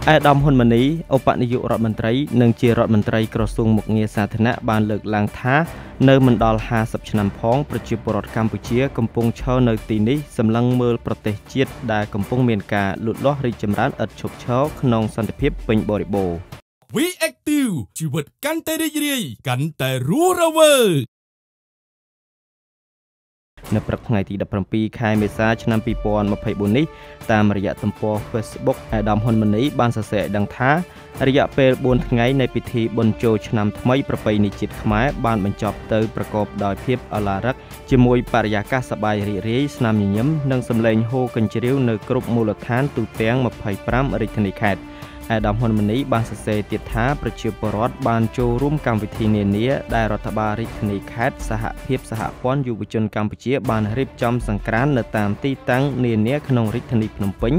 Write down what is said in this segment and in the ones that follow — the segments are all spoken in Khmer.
ឯកឧត្តមហ៊ុនម៉ាណីឧបនាយករដ្ឋមន្ត្រីនិងជារដ្ឋមន្ត្រីក្រសួងមុខងារសាធារណៈបានលើកឡើងថានៅមិនដល់50ឆ្នាំផងប្រជាពលរដ្ឋកម្ពុជាកំពុងឈរនៅទីនេះសម្លឹងមើលប្រទេសជាតិដែលកំពុងមានការលូតលាស់រីកចម្រើនឥតឈប់ឈរក្នុងសន្តិភាពពេញបរិបូរណ៍ We Active ជីវិតកាន់តែរីករាយកាន់តែរស់រវើក នៅព្រឹកថ្ងៃទី17ខែមេសាឆ្នាំ2024នេះតាមរយៈទំព័រ Facebook អាដាមហ៊ុនម៉ាណីបានសរសេរឲ្យដឹងថារយៈពេល4ថ្ងៃនៃពិធីបុណ្យចូលឆ្នាំថ្មីប្រពៃណីជាតិខ្មែរបានបញ្ចប់ទៅប្រកបដោយភាពអឡារឹកជាមួយបរិយាកាសសប្បាយរីករាយស្នាមញញឹមនិងសម្លេងហូរកញ្ជ្រៀវនៅគ្រប់មូលដ្ឋានទូទាំង25រាជធានីខេត្ត អាដាមហ៊ុនម៉ាណីបានសរសេរទៀតថាប្រជាពលរដ្ឋបានចូលរួមកម្មវិធីនានាដែលរដ្ឋបាលរាជធានីខេត្តសហភាពសហព័ន្ធយុវជនកម្ពុជា បានរៀបចំសង្ក្រាន្តនៅតាមទីតាំងនានាក្នុងរាជធានីភ្នំពេញ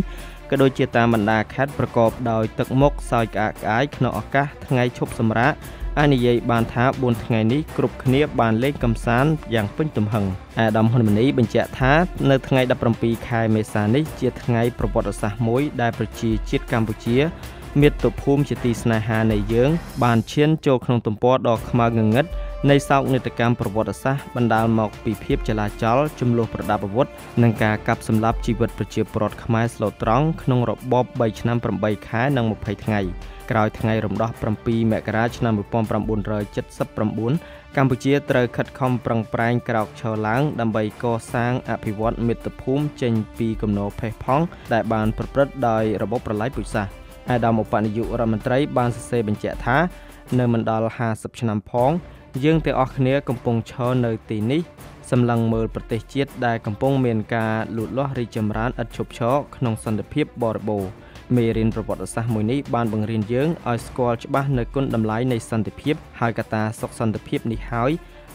ក៏ដូចជាតាមបណ្ដាខេត្តប្រកបដោយទឹកមុខសោយក្អាកក្អាយក្នុងឱកាសថ្ងៃឈប់សម្រាកអានិយាយបានថា4ថ្ងៃនេះគ្រប់គ្នាបានលេងកំសាន្តយ៉ាងពេញទំហឹងអាដាមហ៊ុនម៉ាណីបញ្ជាក់ថានៅថ្ងៃ17ខែមេសានេះជាថ្ងៃប្រវត្តិសាស្ត្រមួយដែលប្រជាជាតិកម្ពុជា មាតុភូមិជាទីស្នេហានៃយើង បានឈានចូលក្នុងទំព័រដ៏ខ្មៅងងឹតនៃសោកនាដកម្មប្រវត្តិសាស្ត្របណ្ដាលមកពីភាពចលាចលចំនួនប្រដាប់អាវុធនិងការកាប់សម្លាប់ជីវិតប្រជាពលរដ្ឋខ្មែរស្លូតត្រង់ក្នុងរបប3ឆ្នាំ8ខែនិង20ថ្ងៃក្រោយថ្ងៃរំដោះ7មករាឆ្នាំ1979កម្ពុជាត្រូវខិតខំប្រឹងប្រែងក្រោកឈរឡើងដើម្បីកសាងអភិវឌ្ឍមាតុភូមិចេញពីគំនរផេះផង់ដែលបានប្រព្រឹត្តដោយរបបប្រល័យពូជសាសន៍ អាដាមឧបនាយករដ្ឋមន្ត្រីបានសរសេរបញ្ជាក់ថានៅមិនដល់50ឆ្នាំផង យើងទាំងអស់គ្នាកំពុងឈរនៅទីនេះសម្លឹងមើលប្រទេសជាតិដែលកំពុងមានការលូតលាស់រីកចម្រើនឥតឈប់ឈរក្នុងសន្តិភាពបរិបូរណ៍មេរៀនប្រវត្តិសាស្ត្រមួយនេះបានបង្រៀនយើងឲ្យស្គាល់ច្បាស់នៅគុណតម្លៃនៃសន្តិភាពហើយកត្តាសុខសន្តិភាពនេះហើយ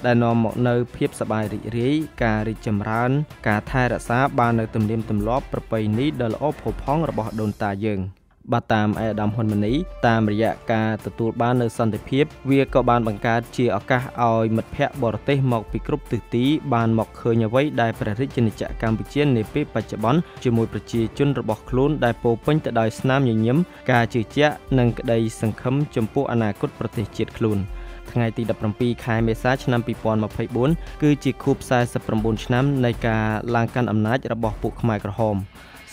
ដែលនាំមកនៅភាពសប្បាយរីករាយការរីកចម្រើន ការថែរក្សាបាននៅទំនៀមទម្លាប់ប្រពៃណីដ៏ល្អផូរផង់របស់ដូនតាយើង។ បាទតាមអេដាមហ៊ុនម៉ាណីតាមរយៈការទទួលបាននូវសន្តិភាព វាក៏បានបង្កើតជាឱកាសឲ្យមិត្តភ័ក្តិបរទេសមកពីគ្រប់ទិសទីបានមកឃើញអ្វីដែលព្រះរាជាណាចក្រកម្ពុជានាពេលបច្ចុប្បន្នជាមួយប្រជាជនរបស់ខ្លួនដែលពោពេញទៅដោយស្នាមញញឹមការជឿជាក់និងក្តីសង្ឃឹមចំពោះអនាគតប្រទេសជាតិខ្លួនថ្ងៃទី17ខែមេសាឆ្នាំ2024គឺជាខួប49ឆ្នាំនៃការឡើងកាន់អំណាចរបស់ពួកខ្មែរក្រហម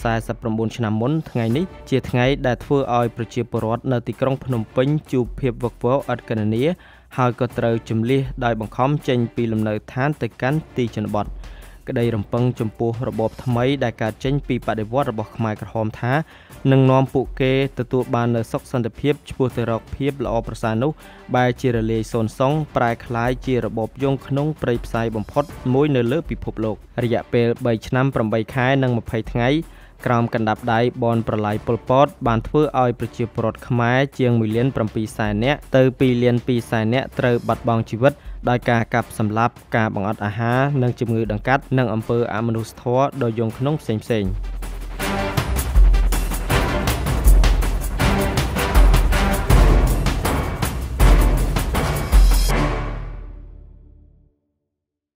49ឆ្នាំមុនថ្ងៃនេះជាថ្ងៃដែលធ្វើឲ្យប្រជាពលរដ្ឋនៅទីក្រុងភ្នំពេញជួបភាពវឹកវរឥតគណនាហើយក៏ត្រូវជំលះដោយបង្ខំចេញពីលំនៅឋានទៅកាន់ទីជនបទក្តីរំពឹងចំពោះរបបថ្មីដែលកើតចេញពីបដិវត្តរបស់ខ្មែរក្រហមថានឹងនាំពួកគេទទួលបាននូវសុខសន្តិភាពឆ្ពោះទៅរកភាពល្អប្រសើរនោះបែរជារលាយសូន្យសងប្រែคล้ายជារបបយងក្នុងព្រៃផ្សាយបំផុតមួយនៅលើពិភពលោក រយៈពេល3ឆ្នាំ8ខែនិង20ថ្ងៃ ក្រោមកណ្ដាប់ដៃបនប្រឡាយប៉ុលពត បានធ្វើឲ្យប្រជាពលរដ្ឋខ្មែរជាង1លាន7សែននាក់ទៅ2លាន2សែននាក់ត្រូវបាត់បង់ជីវិតដោយការកាប់សម្លាប់ការបង្អត់អាហារនិងជំងឺដង្កាត់និងអំពើអមនុស្សធម៌ដ៏យងក្នុងផ្សេងៗ